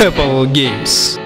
Apple Games.